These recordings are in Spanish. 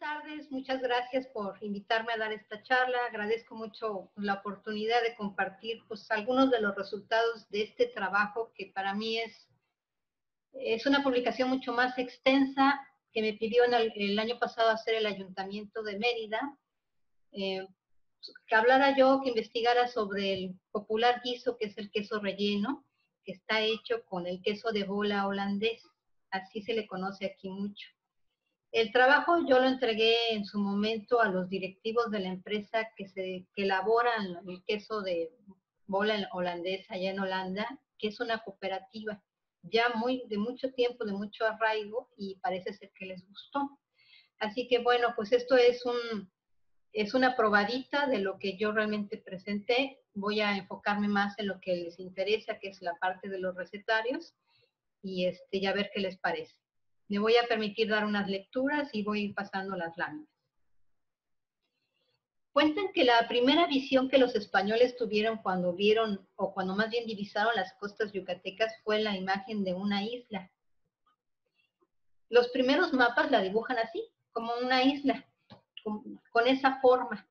tardes, muchas gracias por invitarme a dar esta charla. Agradezco mucho la oportunidad de compartir pues, algunos de los resultados de este trabajo que para mí es, es una publicación mucho más extensa que me pidió el, año pasado hacer el Ayuntamiento de Mérida. Eh, que hablara yo, que investigara sobre el popular guiso que es el queso relleno, que está hecho con el queso de bola holandés. Así se le conoce aquí mucho. El trabajo yo lo entregué en su momento a los directivos de la empresa que, se, que elaboran el queso de bola holandesa allá en Holanda, que es una cooperativa ya muy de mucho tiempo, de mucho arraigo y parece ser que les gustó. Así que bueno, pues esto es un es una probadita de lo que yo realmente presenté. Voy a enfocarme más en lo que les interesa, que es la parte de los recetarios y este ya ver qué les parece. Me voy a permitir dar unas lecturas y voy a ir pasando las láminas. Cuentan que la primera visión que los españoles tuvieron cuando vieron, o cuando más bien divisaron las costas yucatecas, fue la imagen de una isla. Los primeros mapas la dibujan así, como una isla, con, esa forma.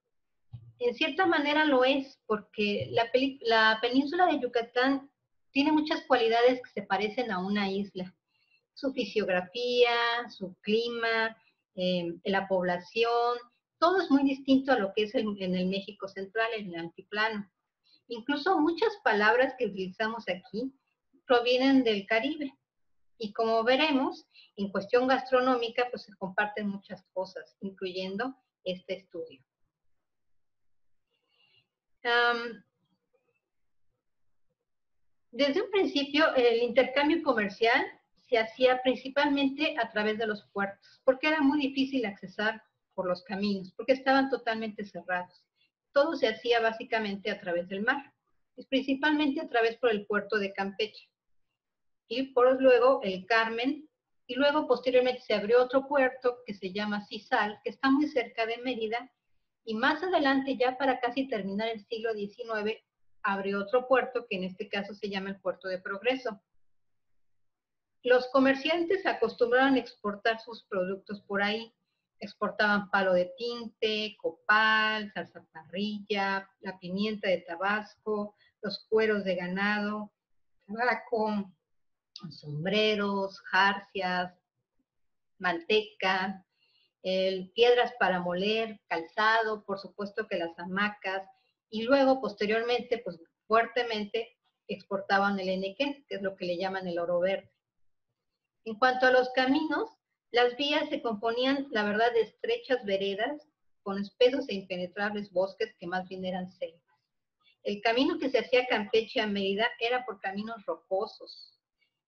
En cierta manera lo es, porque la península de Yucatán tiene muchas cualidades que se parecen a una isla su fisiografía, su clima, eh, la población, todo es muy distinto a lo que es en el México central, en el altiplano. Incluso muchas palabras que utilizamos aquí provienen del Caribe. Y como veremos, en cuestión gastronómica, pues se comparten muchas cosas, incluyendo este estudio. desde un principio, el intercambio comercial se hacía principalmente a través de los puertos, porque era muy difícil accesar por los caminos, porque estaban totalmente cerrados. Todo se hacía básicamente a través del mar, principalmente a través por el puerto de Campeche. Y por luego el Carmen, y luego posteriormente se abrió otro puerto que se llama Cisal, que está muy cerca de Mérida, y más adelante, ya para casi terminar el siglo XIX, abrió otro puerto que en este caso se llama el Puerto de Progreso los comerciantes acostumbraban a exportar sus productos por ahí. Exportaban palo de tinte, copal, salsa parrilla, la pimienta de Tabasco, los cueros de ganado, tabaco, sombreros, jarcias, manteca, piedras para moler, calzado, por supuesto que las hamacas, y luego posteriormente, pues fuertemente exportaban el enequén, que es lo que le llaman el oro verde. En cuanto a los caminos, las vías se componían, la verdad, de estrechas veredas con espesos e impenetrables bosques que más bien eran selvas. El camino que se hacía Campeche a Mérida era por caminos rocosos,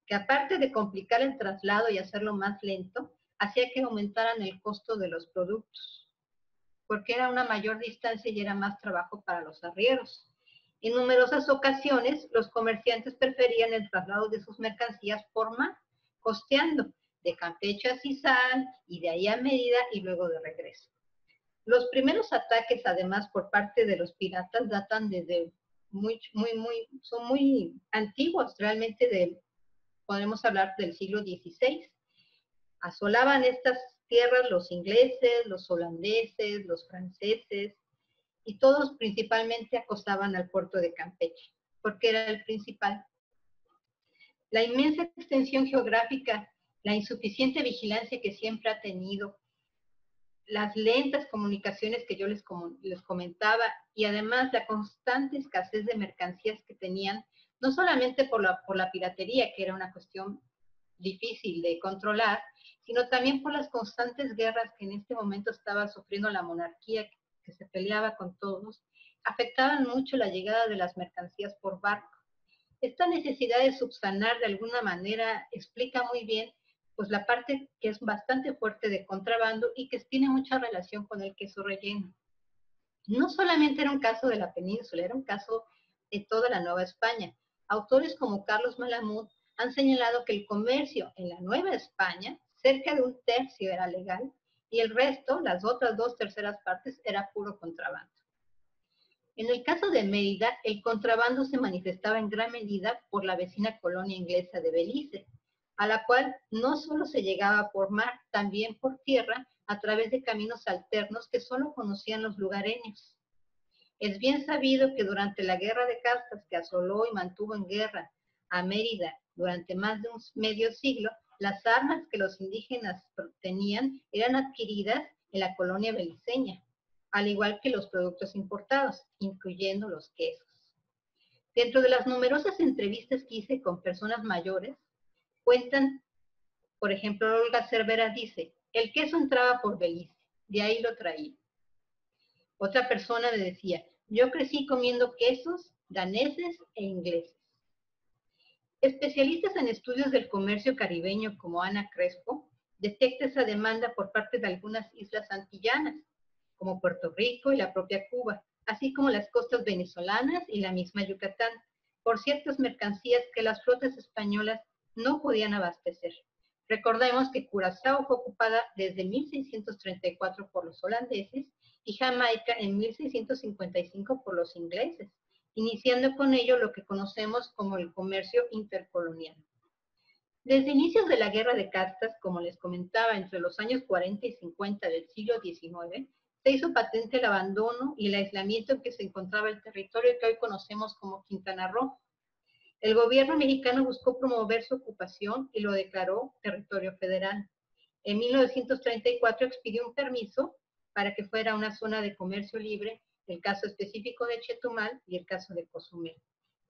que aparte de complicar el traslado y hacerlo más lento, hacía que aumentaran el costo de los productos, porque era una mayor distancia y era más trabajo para los arrieros. En numerosas ocasiones, los comerciantes preferían el traslado de sus mercancías por mar, costeando de Campeche a Cisal y de ahí a Mérida y luego de regreso. Los primeros ataques, además, por parte de los piratas datan desde muy, muy, muy, son muy antiguos, realmente de, podemos hablar del siglo XVI. Asolaban estas tierras los ingleses, los holandeses, los franceses, y todos principalmente acosaban al puerto de Campeche, porque era el principal la inmensa extensión geográfica, la insuficiente vigilancia que siempre ha tenido, las lentas comunicaciones que yo les, comentaba y además la constante escasez de mercancías que tenían, no solamente por la, por la piratería, que era una cuestión difícil de controlar, sino también por las constantes guerras que en este momento estaba sufriendo la monarquía, que se peleaba con todos, afectaban mucho la llegada de las mercancías por barco. Esta necesidad de subsanar de alguna manera explica muy bien pues la parte que es bastante fuerte de contrabando y que tiene mucha relación con el queso relleno. No solamente era un caso de la península, era un caso de toda la Nueva España. Autores como Carlos Malamud han señalado que el comercio en la Nueva España, cerca de un tercio era legal y el resto, las otras dos terceras partes, era puro contrabando. En el caso de Mérida, el contrabando se manifestaba en gran medida por la vecina colonia inglesa de Belice, a la cual no solo se llegaba por mar, también por tierra a través de caminos alternos que solo conocían los lugareños. Es bien sabido que durante la guerra de castas que asoló y mantuvo en guerra a Mérida durante más de un medio siglo, las armas que los indígenas tenían eran adquiridas en la colonia beliceña, al igual que los productos importados, incluyendo los quesos. Dentro de las numerosas entrevistas que hice con personas mayores, cuentan, por ejemplo, Olga Cervera dice, el queso entraba por Belice, de ahí lo traía. Otra persona le decía, yo crecí comiendo quesos daneses e ingleses. Especialistas en estudios del comercio caribeño como Ana Crespo detecta esa demanda por parte de algunas islas antillanas, como Puerto Rico y la propia Cuba, así como las costas venezolanas y la misma Yucatán, por ciertas mercancías que las flotas españolas no podían abastecer. Recordemos que Curazao fue ocupada desde 1634 por los holandeses y Jamaica en 1655 por los ingleses, iniciando con ello lo que conocemos como el comercio intercolonial. Desde inicios de la guerra de castas, como les comentaba, entre los años 40 y 50 del siglo XIX, se hizo patente el abandono y el aislamiento en que se encontraba el territorio que hoy conocemos como Quintana Roo. El gobierno mexicano buscó promover su ocupación y lo declaró territorio federal. En 1934 expidió un permiso para que fuera una zona de comercio libre, el caso específico de Chetumal y el caso de Cozumel.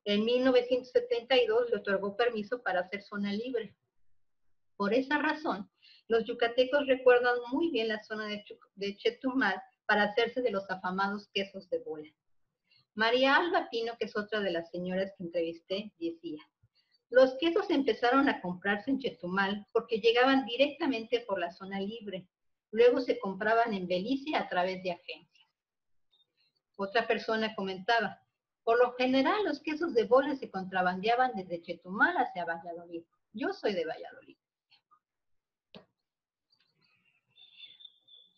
En 1972 le otorgó permiso para hacer zona libre. Por esa razón, los yucatecos recuerdan muy bien la zona de, Chetumal para hacerse de los afamados quesos de bola. María Alba Pino, que es otra de las señoras que entrevisté, decía, los quesos empezaron a comprarse en Chetumal porque llegaban directamente por la zona libre. Luego se compraban en Belice a través de agencias. Otra persona comentaba, por lo general los quesos de bola se contrabandeaban desde Chetumal hacia Valladolid. Yo soy de Valladolid.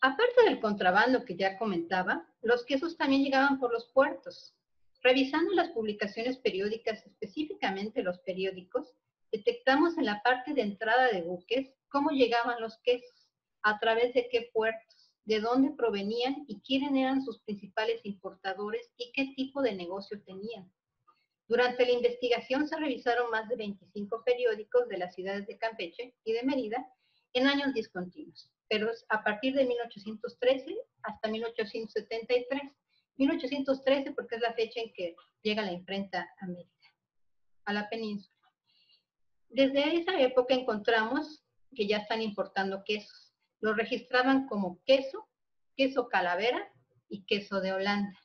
Aparte del contrabando que ya comentaba, los quesos también llegaban por los puertos. Revisando las publicaciones periódicas, específicamente los periódicos, detectamos en la parte de entrada de buques cómo llegaban los quesos, a través de qué puertos, de dónde provenían y quiénes eran sus principales importadores y qué tipo de negocio tenían. Durante la investigación se revisaron más de 25 periódicos de las ciudades de Campeche y de Mérida en años discontinuos pero a partir de 1813 hasta 1873. 1813 porque es la fecha en que llega la imprenta a Mérida, a la península. Desde esa época encontramos que ya están importando quesos. Los registraban como queso, queso calavera y queso de Holanda.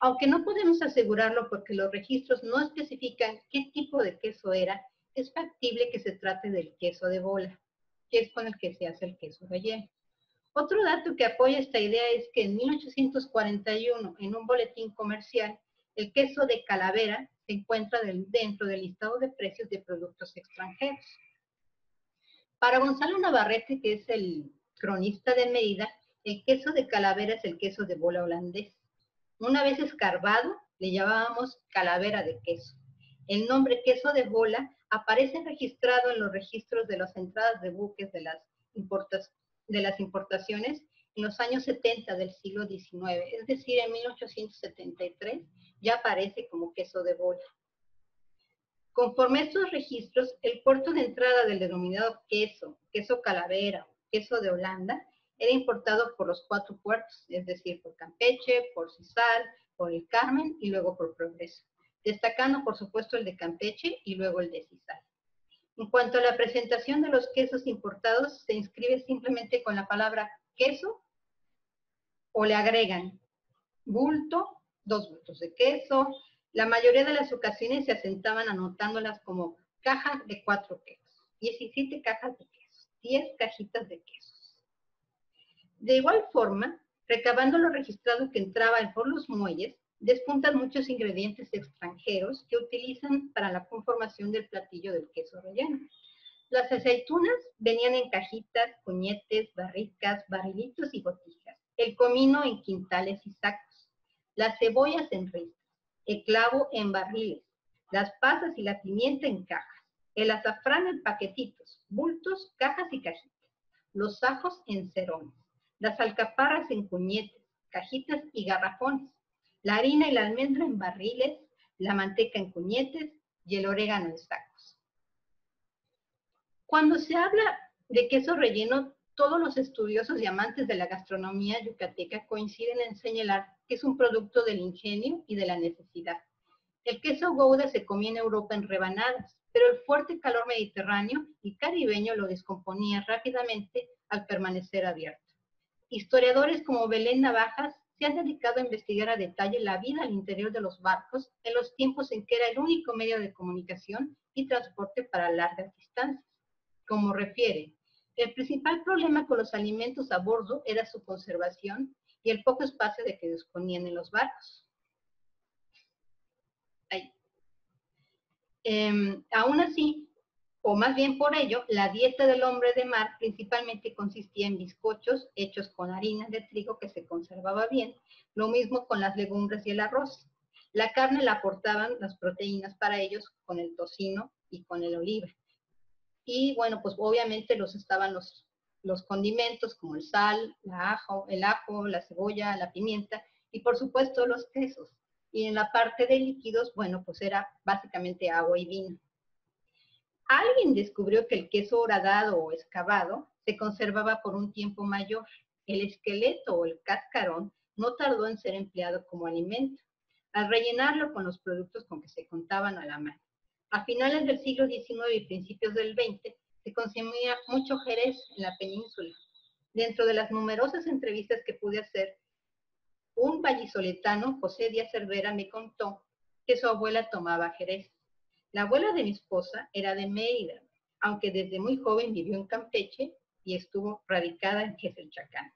Aunque no podemos asegurarlo porque los registros no especifican qué tipo de queso era, es factible que se trate del queso de bola que es con el que se hace el queso relleno. Otro dato que apoya esta idea es que en 1841, en un boletín comercial, el queso de calavera se encuentra dentro del listado de precios de productos extranjeros. Para Gonzalo Navarrete, que es el cronista de Mérida, el queso de calavera es el queso de bola holandés. Una vez escarbado, le llamábamos calavera de queso. El nombre queso de bola aparece registrado en los registros de las entradas de buques de las, de las importaciones en los años 70 del siglo XIX, es decir, en 1873 ya aparece como queso de bola. Conforme a estos registros, el puerto de entrada del denominado queso, queso calavera, queso de Holanda, era importado por los cuatro puertos, es decir, por Campeche, por Cisal, por el Carmen y luego por Progreso destacando por supuesto el de Campeche y luego el de Cisal. En cuanto a la presentación de los quesos importados, se inscribe simplemente con la palabra queso o le agregan bulto, dos bultos de queso. La mayoría de las ocasiones se asentaban anotándolas como caja de cuatro quesos, 17 cajas de quesos, 10 cajitas de quesos. De igual forma, recabando lo registrado que entraba por los muelles, despuntan muchos ingredientes extranjeros que utilizan para la conformación del platillo del queso relleno. Las aceitunas venían en cajitas, puñetes, barricas, barrilitos y botijas. El comino en quintales y sacos. Las cebollas en risas. El clavo en barriles. Las pasas y la pimienta en cajas. El azafrán en paquetitos, bultos, cajas y cajitas. Los ajos en cerones. las alcaparras en cuñetes, cajitas y garrafones, la harina y la almendra en barriles, la manteca en cuñetes y el orégano en sacos. Cuando se habla de queso relleno, todos los estudiosos y amantes de la gastronomía yucateca coinciden en señalar que es un producto del ingenio y de la necesidad. El queso Gouda se comía en Europa en rebanadas, pero el fuerte calor mediterráneo y caribeño lo descomponía rápidamente al permanecer abierto. Historiadores como Belén Navajas se han dedicado a investigar a detalle la vida al interior de los barcos en los tiempos en que era el único medio de comunicación y transporte para largas distancias. Como refiere, el principal problema con los alimentos a bordo era su conservación y el poco espacio de que disponían en los barcos. Em, aún así, o más bien por ello, la dieta del hombre de mar principalmente consistía en bizcochos hechos con harina de trigo que se conservaba bien, lo mismo con las legumbres y el arroz. La carne la aportaban las proteínas para ellos con el tocino y con el oliva. Y bueno, pues obviamente los estaban los, los condimentos como el sal, la ajo, el ajo, la cebolla, la pimienta y por supuesto los quesos. Y en la parte de líquidos, bueno, pues era básicamente agua y vino. Alguien descubrió que el queso horadado o excavado se conservaba por un tiempo mayor. El esqueleto o el cascarón no tardó en ser empleado como alimento, al rellenarlo con los productos con que se contaban a la mano. A finales del siglo XIX y principios del XX se consumía mucho jerez en la península. Dentro de las numerosas entrevistas que pude hacer, un vallisoletano, José Díaz Cervera, me contó que su abuela tomaba jerez. La abuela de mi esposa era de Mérida, aunque desde muy joven vivió en Campeche y estuvo radicada en Chacán.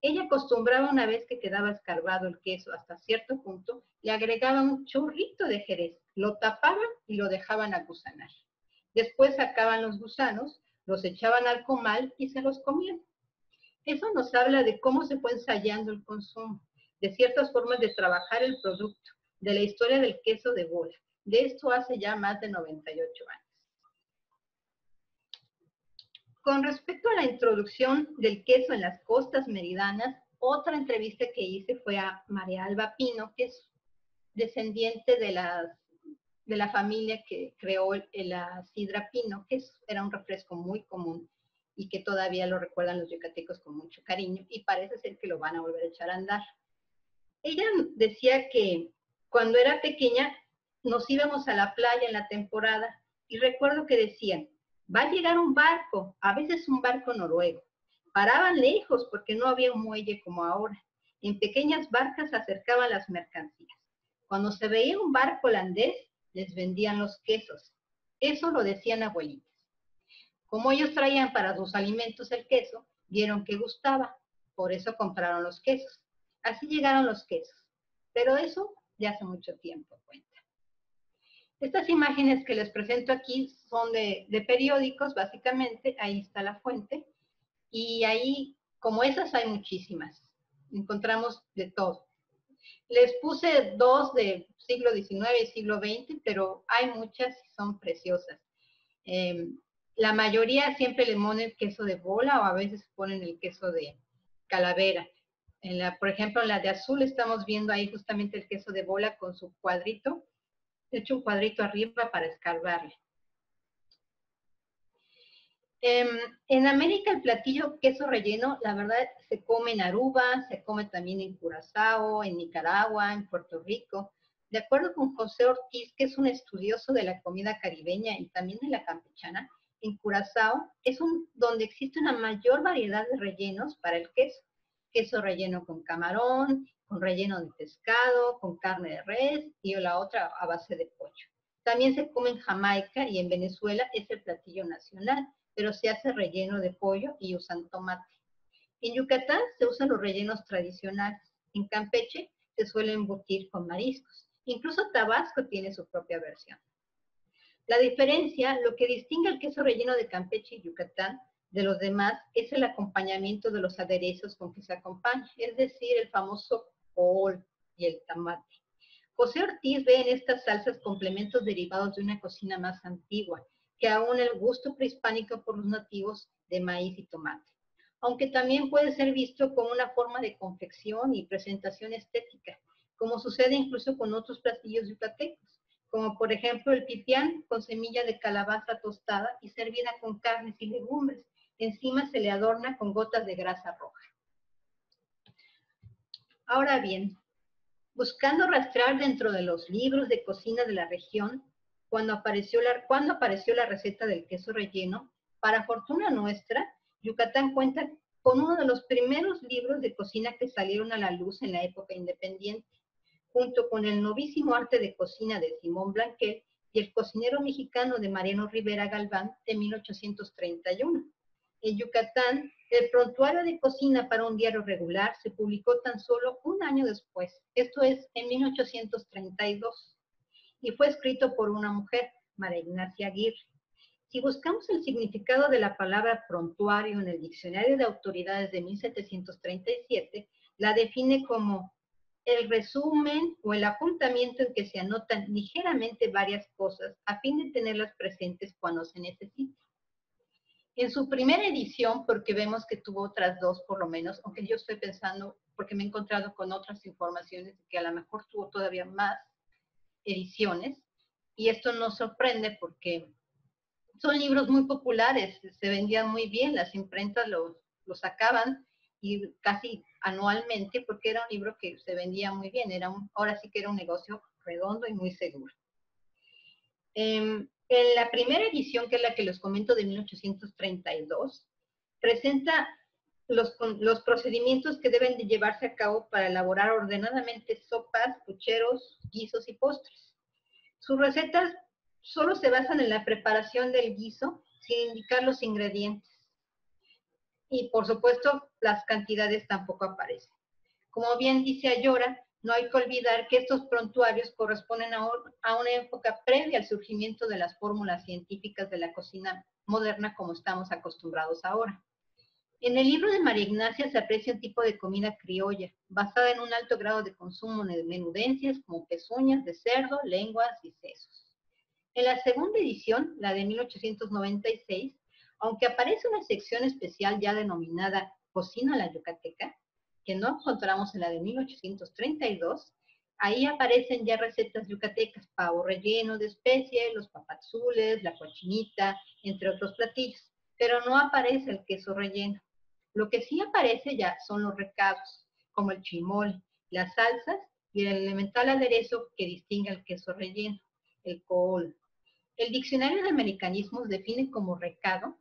Ella acostumbraba una vez que quedaba escarbado el queso hasta cierto punto, le agregaba un chorrito de jerez, lo tapaban y lo dejaban agusanar. Después sacaban los gusanos, los echaban al comal y se los comían. Eso nos habla de cómo se fue ensayando el consumo, de ciertas formas de trabajar el producto, de la historia del queso de bola. De esto hace ya más de 98 años. Con respecto a la introducción del queso en las costas meridanas, otra entrevista que hice fue a María Alba Pino, que es descendiente de, de la familia que creó la sidra Pino, que era un refresco muy común y que todavía lo recuerdan los yucatecos con mucho cariño y parece ser que lo van a volver a echar a andar. Ella decía que cuando era pequeña nos íbamos a la playa en la temporada y recuerdo que decían, va a llegar un barco, a veces un barco noruego. Paraban lejos porque no había un muelle como ahora. En pequeñas barcas acercaban las mercancías. Cuando se veía un barco holandés, les vendían los quesos. Eso lo decían abuelitas. Como ellos traían para sus alimentos el queso, vieron que gustaba, por eso compraron los quesos. Así llegaron los quesos. Pero eso ya hace mucho tiempo cuenta. Estas imágenes que les presento aquí son de, periódicos, básicamente. Ahí está la fuente. Y ahí, como esas, hay muchísimas. Encontramos de todo. Les puse dos de siglo XIX y siglo XX, pero hay muchas y son preciosas. Em, la mayoría siempre le ponen queso de bola o a veces ponen el queso de calavera la, por ejemplo, en la de azul estamos viendo ahí justamente el queso de bola con su cuadrito. He hecho un cuadrito arriba para escarbarle. Em, en América el platillo queso relleno, la verdad, se come en Aruba, se come también en Curazao, en Nicaragua, en Puerto Rico. De acuerdo con José Ortiz, que es un estudioso de la comida caribeña y también de la campechana, en Curazao es un, donde existe una mayor variedad de rellenos para el queso queso relleno con camarón, con relleno de pescado, con carne de res y la otra a base de pollo. También se come en Jamaica y en Venezuela es el platillo nacional, pero se hace relleno de pollo y usan tomate. En Yucatán se usan los rellenos tradicionales. En Campeche se suele embutir con mariscos. Incluso Tabasco tiene su propia versión. La diferencia, lo que distingue el queso relleno de Campeche y Yucatán de los demás es el acompañamiento de los aderezos con que se acompaña, es decir, el famoso col y el tomate. José Ortiz ve en estas salsas complementos derivados de una cocina más antigua, que aún el gusto prehispánico por los nativos de maíz y tomate. aunque también puede ser visto como una forma de confección y presentación estética, como sucede incluso con otros platillos yucatecos, como por ejemplo el pipián con semilla de calabaza tostada y servida con carnes y legumbres. Encima se le adorna con gotas de grasa roja. Ahora bien, buscando rastrear dentro de los libros de cocina de la región, cuando apareció la, cuando apareció la receta del queso relleno, para fortuna nuestra, Yucatán cuenta con uno de los primeros libros de cocina que salieron a la luz en la época independiente, junto con el novísimo arte de cocina de Simón Blanquet y el cocinero mexicano de Mariano Rivera Galván de 1831. En Yucatán, el prontuario de cocina para un diario regular se publicó tan solo un año después, esto es en 1832, y fue escrito por una mujer, María Ignacia Aguirre. Si buscamos el significado de la palabra prontuario en el Diccionario de Autoridades de 1737, la define como el resumen o el apuntamiento en que se anotan ligeramente varias cosas a fin de tenerlas presentes cuando se necesite. En su primera edición, porque vemos que tuvo otras dos por lo menos, aunque yo estoy pensando, porque me he encontrado con otras informaciones que a lo mejor tuvo todavía más ediciones, y esto nos sorprende porque son libros muy populares, se vendían muy bien, las imprentas los, sacaban y casi anualmente porque era un libro que se vendía muy bien, era ahora sí que era un negocio redondo y muy seguro. Em, en la primera edición, que es la que les comento de 1832, presenta los, procedimientos que deben de llevarse a cabo para elaborar ordenadamente sopas, pucheros, guisos y postres. Sus recetas solo se basan en la preparación del guiso sin indicar los ingredientes. Y por supuesto, las cantidades tampoco aparecen. Como bien dice Ayora, no hay que olvidar que estos prontuarios corresponden a, una época previa al surgimiento de las fórmulas científicas de la cocina moderna como estamos acostumbrados ahora. En el libro de María Ignacia se aprecia un tipo de comida criolla, basada en un alto grado de consumo de menudencias como pezuñas de cerdo, lenguas y sesos. En la segunda edición, la de 1896, aunque aparece una sección especial ya denominada Cocina la Yucateca, que no encontramos en la de 1832, ahí aparecen ya recetas yucatecas, pavo relleno de especie, los papazules, la cochinita, entre otros platillos, pero no aparece el queso relleno. Lo que sí aparece ya son los recados, como el chimol, las salsas y el elemental aderezo que distingue al queso relleno, el col. El diccionario de americanismos define como recado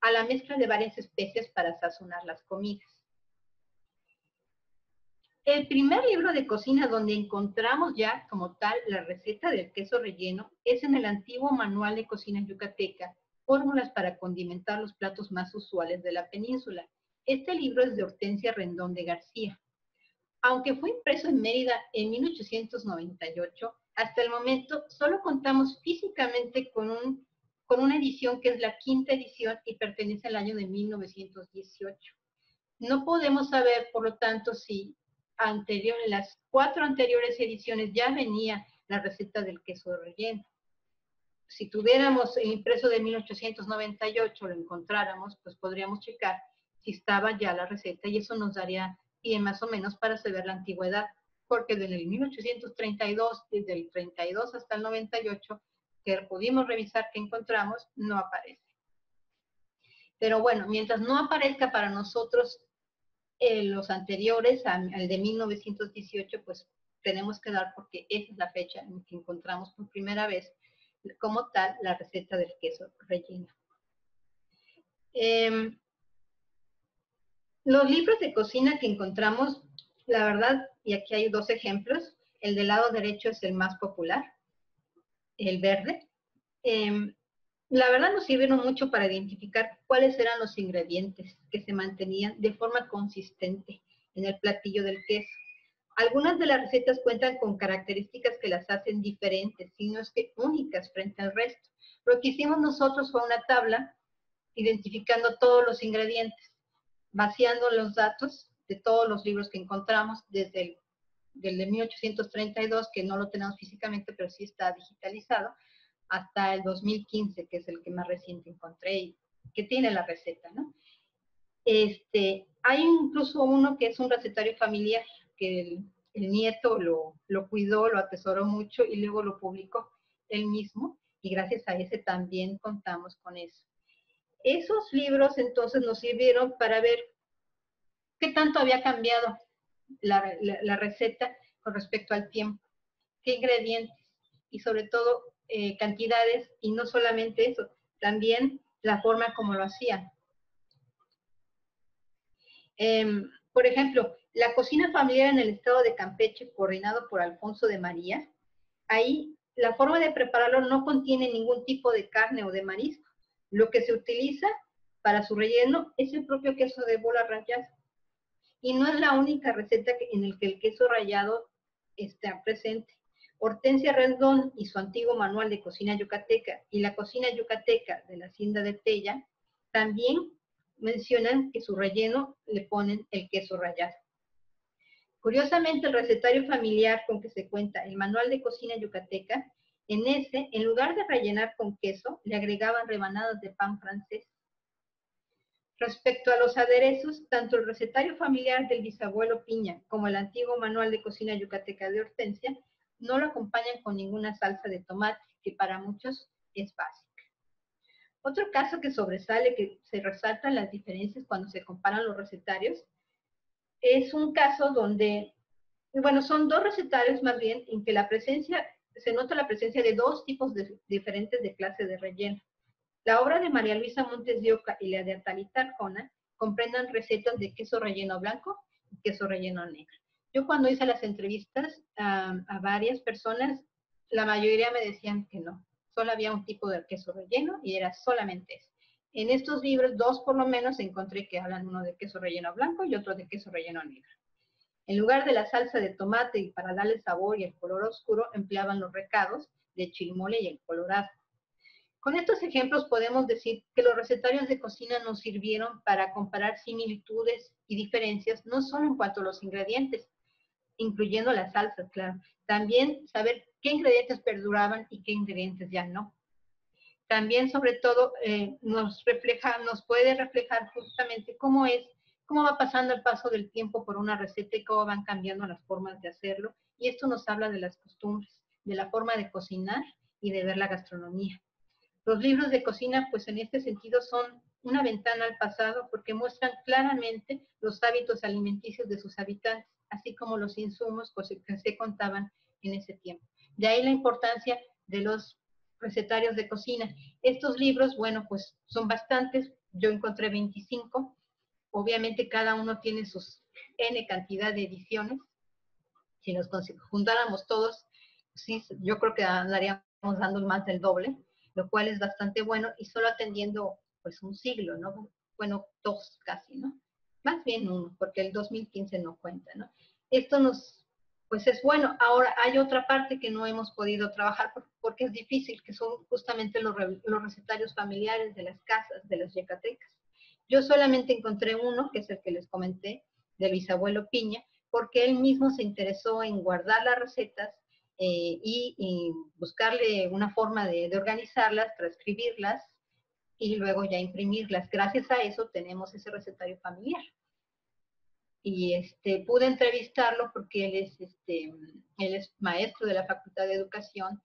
a la mezcla de varias especies para sazonar las comidas. El primer libro de cocina donde encontramos ya como tal la receta del queso relleno es en el antiguo manual de cocina yucateca, Fórmulas para condimentar los platos más usuales de la península. Este libro es de Hortensia Rendón de García. Aunque fue impreso en Mérida en 1898, hasta el momento solo contamos físicamente con, con una edición que es la quinta edición y pertenece al año de 1918. No podemos saber, por lo tanto, si anterior, en las cuatro anteriores ediciones ya venía la receta del queso relleno. Si tuviéramos el impreso de 1898, lo encontráramos, pues podríamos checar si estaba ya la receta y eso nos daría pie más o menos para saber la antigüedad, porque desde el 1832, desde el 32 hasta el 98, que pudimos revisar que encontramos, no aparece. Pero bueno, mientras no aparezca para nosotros eh, los anteriores, al de 1918, pues tenemos que dar porque esa es la fecha en que encontramos por primera vez como tal la receta del queso relleno. Em, los libros de cocina que encontramos, la verdad, y aquí hay dos ejemplos, el del lado derecho es el más popular, el verde. Em, la verdad nos sirvieron mucho para identificar cuáles eran los ingredientes que se mantenían de forma consistente en el platillo del queso. Algunas de las recetas cuentan con características que las hacen diferentes, sino es que únicas frente al resto. Lo que hicimos nosotros fue una tabla identificando todos los ingredientes, vaciando los datos de todos los libros que encontramos desde el de 1832, que no lo tenemos físicamente, pero sí está digitalizado, hasta el 2015, que es el que más reciente encontré y que tiene la receta, ¿no? Este, hay incluso uno que es un recetario familiar, que el, nieto lo, lo, cuidó, lo atesoró mucho y luego lo publicó él mismo y gracias a ese también contamos con eso. Esos libros entonces nos sirvieron para ver qué tanto había cambiado la, la, receta con respecto al tiempo, qué ingredientes y sobre todo eh, cantidades y no solamente eso, también la forma como lo hacían. Em, por ejemplo, la cocina familiar en el estado de Campeche, coordinado por Alfonso de María, ahí la forma de prepararlo no contiene ningún tipo de carne o de marisco. Lo que se utiliza para su relleno es el propio queso de bola rallado. Y no es la única receta en la que el queso rallado está presente. Hortensia Rendón y su antiguo manual de cocina yucateca y la cocina yucateca de la hacienda de Tella también mencionan que su relleno le ponen el queso rallado. Curiosamente, el recetario familiar con que se cuenta el manual de cocina yucateca, en ese, en lugar de rellenar con queso, le agregaban rebanadas de pan francés. Respecto a los aderezos, tanto el recetario familiar del bisabuelo Piña como el antiguo manual de cocina yucateca de Hortensia no lo acompañan con ninguna salsa de tomate, que para muchos es básica. Otro caso que sobresale, que se resaltan las diferencias cuando se comparan los recetarios, es un caso donde, bueno, son dos recetarios más bien en que la presencia, se nota la presencia de dos tipos diferentes de clase de relleno. La obra de María Luisa Montes de Oca y la de Atalita Arjona comprendan recetas de queso relleno blanco y queso relleno negro. Yo cuando hice las entrevistas a, varias personas, la mayoría me decían que no, solo había un tipo de queso relleno y era solamente eso. En estos libros, dos por lo menos, encontré que hablan uno de queso relleno blanco y otro de queso relleno negro. En lugar de la salsa de tomate y para darle sabor y el color oscuro, empleaban los recados de chilmole y el colorado. Con estos ejemplos podemos decir que los recetarios de cocina nos sirvieron para comparar similitudes y diferencias, no solo en cuanto a los ingredientes, incluyendo las salsas, claro. También saber qué ingredientes perduraban y qué ingredientes ya no también sobre todo eh, nos refleja, nos puede reflejar justamente cómo es, cómo va pasando el paso del tiempo por una receta y cómo van cambiando las formas de hacerlo. Y esto nos habla de las costumbres, de la forma de cocinar y de ver la gastronomía. Los libros de cocina, pues en este sentido, son una ventana al pasado porque muestran claramente los hábitos alimenticios de sus habitantes, así como los insumos que se contaban en ese tiempo. De ahí la importancia de los recetarios de cocina. Estos libros, bueno, pues son bastantes, yo encontré 25, obviamente cada uno tiene sus N cantidad de ediciones, si nos juntáramos todos, sí, yo creo que andaríamos dando más del doble, lo cual es bastante bueno y solo atendiendo pues un siglo, ¿no? Bueno, dos casi, ¿no? Más bien uno, porque el 2015 no cuenta. Esto nos pues es bueno. Ahora hay otra parte que no hemos podido trabajar porque es difícil, que son justamente los, recetarios familiares de las casas, de las yecatecas. Yo solamente encontré uno, que es el que les comenté, del bisabuelo Piña, porque él mismo se interesó en guardar las recetas eh, y, buscarle una forma de, de organizarlas, transcribirlas y luego ya imprimirlas. Gracias a eso tenemos ese recetario familiar y este, pude entrevistarlo porque él es, este, él es maestro de la Facultad de Educación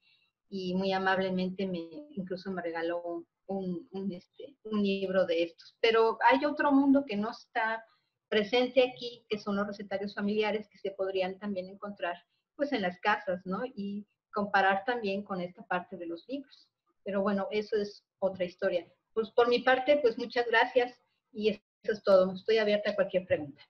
y muy amablemente me, incluso me regaló un, un, este, un libro de estos. Pero hay otro mundo que no está presente aquí, que son los recetarios familiares que se podrían también encontrar pues en las casas, ¿no? Y comparar también con esta parte de los libros. Pero bueno, eso es otra historia. Pues por mi parte, pues muchas gracias y eso es todo. Estoy abierta a cualquier pregunta.